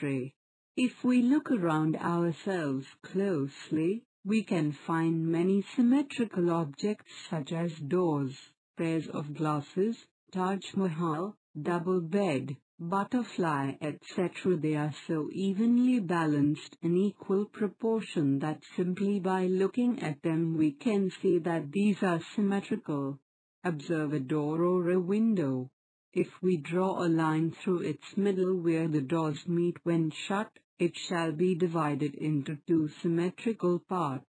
symmetry. If we look around ourselves closely, we can find many symmetrical objects such as doors, pairs of glasses, Taj Mahal, double bed, butterfly etc. They are so evenly balanced in equal proportion that simply by looking at them we can see that these are symmetrical. Observe a door or a window. If we draw a line through its middle where the doors meet when shut, it shall be divided into two symmetrical parts.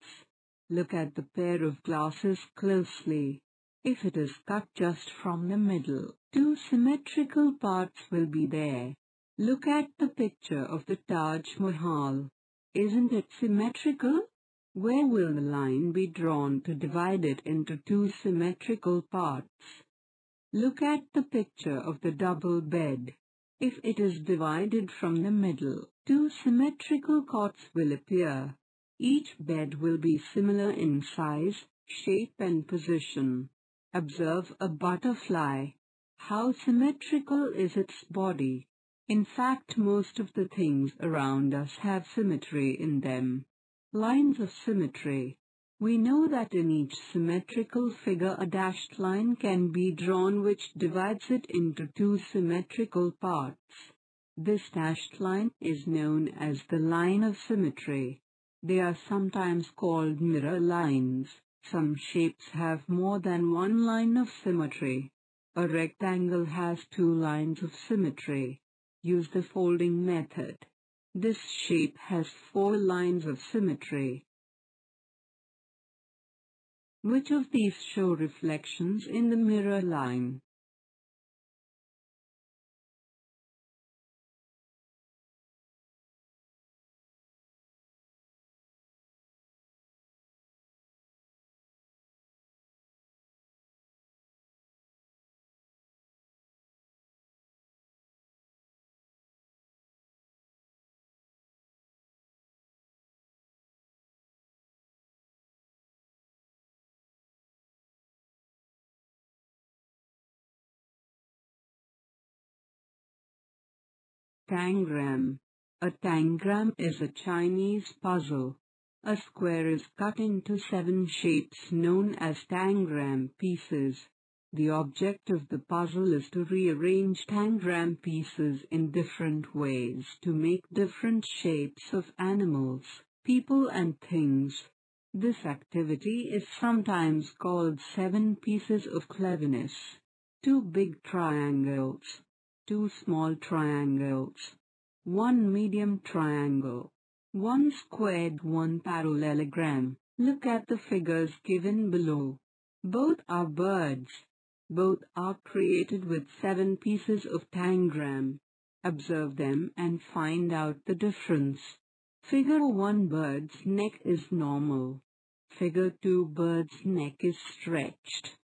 Look at the pair of glasses closely. If it is cut just from the middle, two symmetrical parts will be there. Look at the picture of the Taj Mahal. Isn't it symmetrical? Where will the line be drawn to divide it into two symmetrical parts? Look at the picture of the double bed. If it is divided from the middle, two symmetrical cots will appear. Each bed will be similar in size, shape and position. Observe a butterfly. How symmetrical is its body. In fact most of the things around us have symmetry in them. Lines of symmetry. We know that in each symmetrical figure a dashed line can be drawn which divides it into two symmetrical parts. This dashed line is known as the line of symmetry. They are sometimes called mirror lines. Some shapes have more than one line of symmetry. A rectangle has two lines of symmetry. Use the folding method. This shape has four lines of symmetry. Which of these show reflections in the mirror line? Tangram. A tangram is a Chinese puzzle. A square is cut into seven shapes known as tangram pieces. The object of the puzzle is to rearrange tangram pieces in different ways to make different shapes of animals, people and things. This activity is sometimes called seven pieces of cleverness. Two big triangles, two small triangles, one medium triangle, one squared one parallelogram. Look at the figures given below. Both are birds. Both are created with seven pieces of tangram. Observe them and find out the difference. Figure 1 bird's neck is normal. Figure 2 bird's neck is stretched.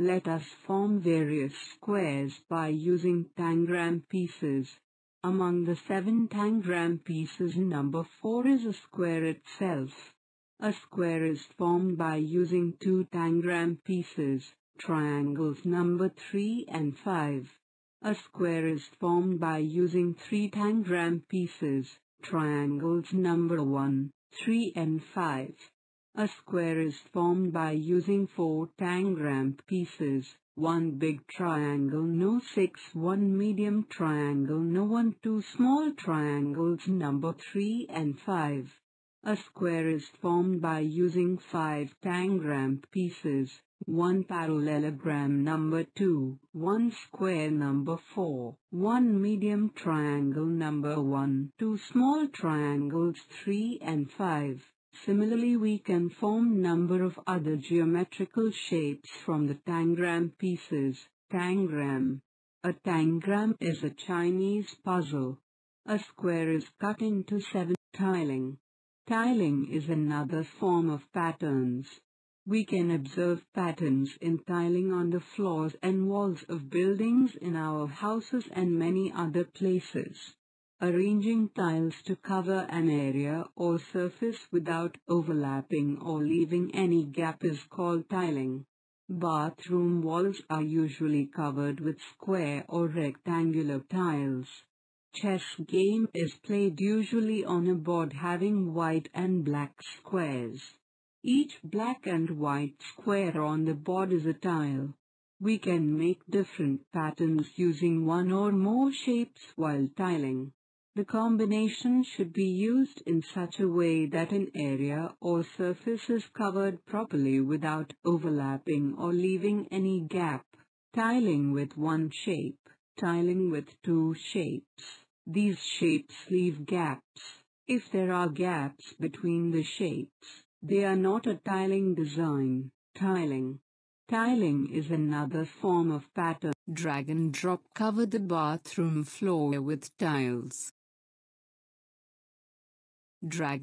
Let us form various squares by using tangram pieces. Among the seven tangram pieces number 4 is a square itself. A square is formed by using two tangram pieces, triangles number 3 and 5. A square is formed by using three tangram pieces, triangles number 1, 3 and 5. A square is formed by using four tangram pieces, one big triangle no 6, one medium triangle no 1, two small triangles number 3 and 5. A square is formed by using five tangram pieces, one parallelogram number 2, one square number 4, one medium triangle number 1, two small triangles 3 and 5. Similarly we can form number of other geometrical shapes from the tangram pieces. Tangram. A tangram is a Chinese puzzle. A square is cut into seven tiling. Tiling is another form of patterns. We can observe patterns in tiling on the floors and walls of buildings in our houses and many other places. Arranging tiles to cover an area or surface without overlapping or leaving any gap is called tiling. Bathroom walls are usually covered with square or rectangular tiles. chess game is played usually on a board having white and black squares. Each black and white square on the board is a tile. We can make different patterns using one or more shapes while tiling. The combination should be used in such a way that an area or surface is covered properly without overlapping or leaving any gap. Tiling with one shape. Tiling with two shapes. These shapes leave gaps. If there are gaps between the shapes, they are not a tiling design. Tiling. Tiling is another form of pattern. Drag and drop cover the bathroom floor with tiles. Drag.